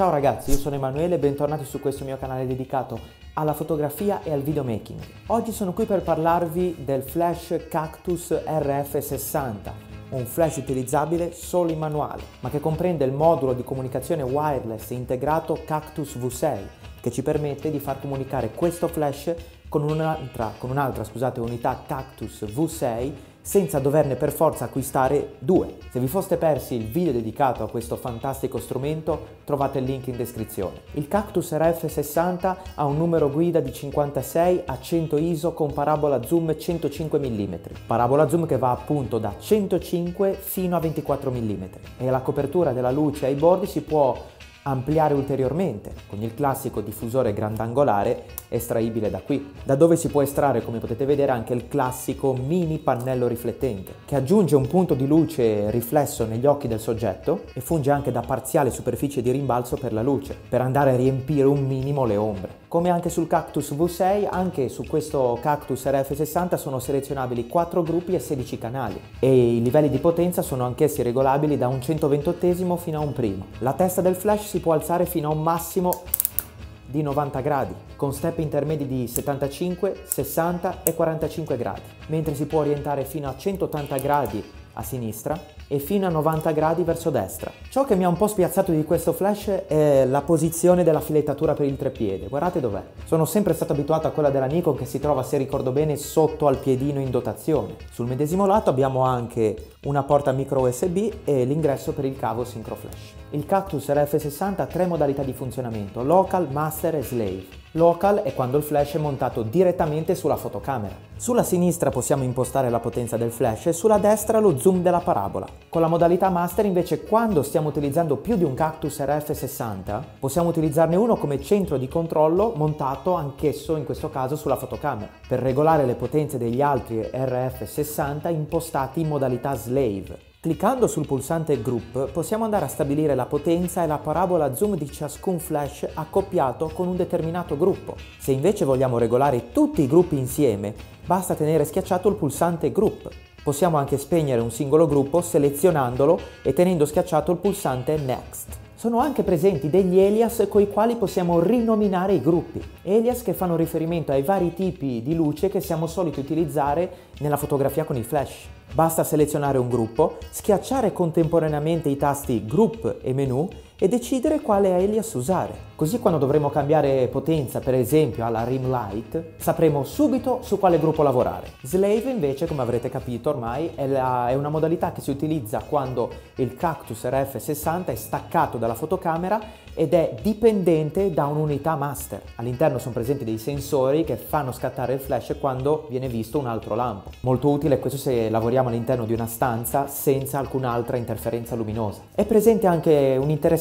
Ciao ragazzi, io sono Emanuele e bentornati su questo mio canale dedicato alla fotografia e al videomaking. Oggi sono qui per parlarvi del flash Cactus RF60, un flash utilizzabile solo in manuale, ma che comprende il modulo di comunicazione wireless integrato Cactus V6, che ci permette di far comunicare questo flash con un'altra, con un'altra scusate, unità Cactus V6 senza doverne per forza acquistare due. Se vi foste persi il video dedicato a questo fantastico strumento, trovate il link in descrizione. Il Cactus RF60 ha un numero guida di 56 a 100 ISO con parabola zoom 105 mm, parabola zoom che va appunto da 105 fino a 24 mm e la copertura della luce ai bordi si può ampliare ulteriormente con il classico diffusore grandangolare estraibile da qui, da dove si può estrarre come potete vedere anche il classico mini pannello riflettente che aggiunge un punto di luce riflesso negli occhi del soggetto e funge anche da parziale superficie di rimbalzo per la luce per andare a riempire un minimo le ombre. Come anche sul Cactus V6, anche su questo Cactus RF60 sono selezionabili 4 gruppi e 16 canali e i livelli di potenza sono anch'essi regolabili da un 128 fino a un primo. La testa del flash si può alzare fino a un massimo di 90 gradi, con step intermedi di 75, 60 e 45 gradi, mentre si può orientare fino a 180 gradi a sinistra e fino a 90 gradi verso destra. Ciò che mi ha un po' spiazzato di questo flash è la posizione della filettatura per il treppiede. Guardate dov'è. Sono sempre stato abituato a quella della Nikon che si trova, se ricordo bene, sotto al piedino in dotazione. Sul medesimo lato abbiamo anche una porta micro USB e l'ingresso per il cavo Synchro Flash. Il Cactus RF60 ha tre modalità di funzionamento, Local, Master e Slave. Local è quando il flash è montato direttamente sulla fotocamera. Sulla sinistra possiamo impostare la potenza del flash e sulla destra lo zoom della parabola. Con la modalità Master invece quando stiamo utilizzando più di un Cactus RF60 possiamo utilizzarne uno come centro di controllo montato anch'esso in questo caso sulla fotocamera per regolare le potenze degli altri RF60 impostati in modalità Slave. Cliccando sul pulsante Group possiamo andare a stabilire la potenza e la parabola zoom di ciascun flash accoppiato con un determinato gruppo. Se invece vogliamo regolare tutti i gruppi insieme, basta tenere schiacciato il pulsante Group. Possiamo anche spegnere un singolo gruppo selezionandolo e tenendo schiacciato il pulsante Next. Sono anche presenti degli alias con i quali possiamo rinominare i gruppi, alias che fanno riferimento ai vari tipi di luce che siamo soliti utilizzare nella fotografia con i flash. Basta selezionare un gruppo, schiacciare contemporaneamente i tasti Group e Menu e decidere quale alias usare. Così quando dovremo cambiare potenza, per esempio alla Rim Light, sapremo subito su quale gruppo lavorare. Slave invece, come avrete capito ormai, è, la, è una modalità che si utilizza quando il Cactus RF60 è staccato dalla fotocamera ed è dipendente da un'unità master. All'interno sono presenti dei sensori che fanno scattare il flash quando viene visto un altro lampo. Molto utile questo se lavoriamo all'interno di una stanza senza alcun'altra interferenza luminosa. È presente anche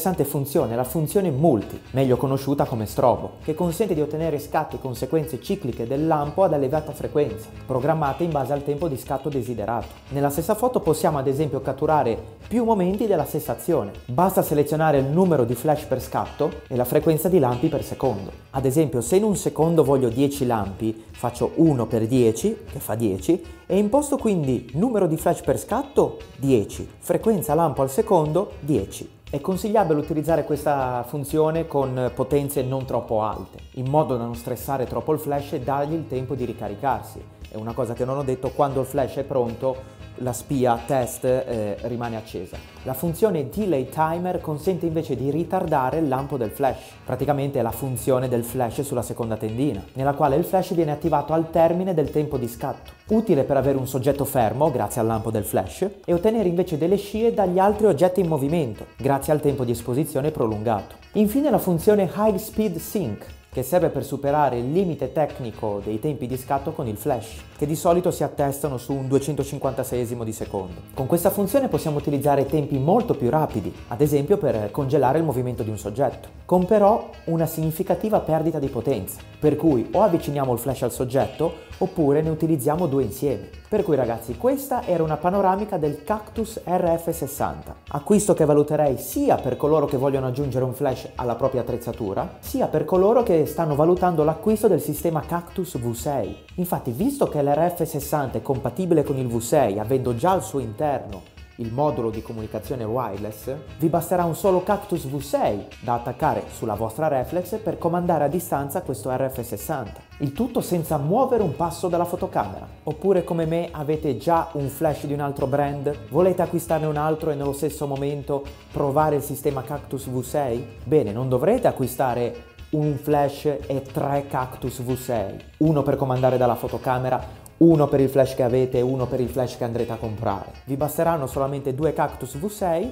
un'interessante funzione, la funzione multi, meglio conosciuta come strobo, che consente di ottenere scatti con sequenze cicliche del lampo ad elevata frequenza, programmate in base al tempo di scatto desiderato. Nella stessa foto possiamo ad esempio catturare più momenti della stessa azione. Basta selezionare il numero di flash per scatto e la frequenza di lampi per secondo. Ad esempio, se in un secondo voglio 10 lampi, faccio 1 per 10, che fa 10, e imposto quindi numero di flash per scatto 10, frequenza lampo al secondo 10. È consigliabile utilizzare questa funzione con potenze non troppo alte, in modo da non stressare troppo il flash e dargli il tempo di ricaricarsi. È una cosa che non ho detto, quando il flash è pronto la spia test eh, rimane accesa. La funzione delay timer consente invece di ritardare il lampo del flash, praticamente è la funzione del flash sulla seconda tendina, nella quale il flash viene attivato al termine del tempo di scatto, utile per avere un soggetto fermo grazie al lampo del flash e ottenere invece delle scie dagli altri oggetti in movimento grazie al tempo di esposizione prolungato. Infine la funzione High Speed Sync che serve per superare il limite tecnico dei tempi di scatto con il flash, che di solito si attestano su un 256 di secondo. Con questa funzione possiamo utilizzare tempi molto più rapidi, ad esempio per congelare il movimento di un soggetto, con però una significativa perdita di potenza, per cui o avviciniamo il flash al soggetto oppure ne utilizziamo due insieme. Per cui ragazzi questa era una panoramica del Cactus RF60, acquisto che valuterei sia per coloro che vogliono aggiungere un flash alla propria attrezzatura, sia per coloro che stanno valutando l'acquisto del sistema Cactus V6. Infatti visto che l'RF60 è compatibile con il V6 avendo già al suo interno il modulo di comunicazione wireless, vi basterà un solo Cactus V6 da attaccare sulla vostra reflex per comandare a distanza questo RF60. Il tutto senza muovere un passo dalla fotocamera. Oppure come me avete già un flash di un altro brand? Volete acquistarne un altro e nello stesso momento provare il sistema Cactus V6? Bene, non dovrete acquistare un flash e tre Cactus V6, uno per comandare dalla fotocamera, uno per il flash che avete e uno per il flash che andrete a comprare. Vi basteranno solamente due Cactus V6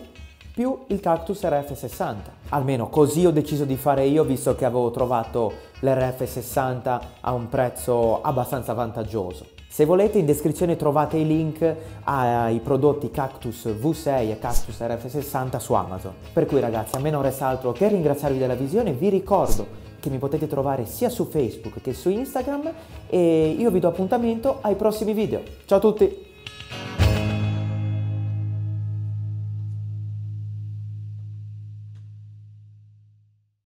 più il Cactus RF60. Almeno così ho deciso di fare io visto che avevo trovato l'RF60 a un prezzo abbastanza vantaggioso. Se volete in descrizione trovate i link ai prodotti Cactus V6 e Cactus RF60 su Amazon. Per cui ragazzi a me non resta altro che ringraziarvi della visione, vi ricordo che mi potete trovare sia su Facebook che su Instagram e io vi do appuntamento ai prossimi video. Ciao a tutti!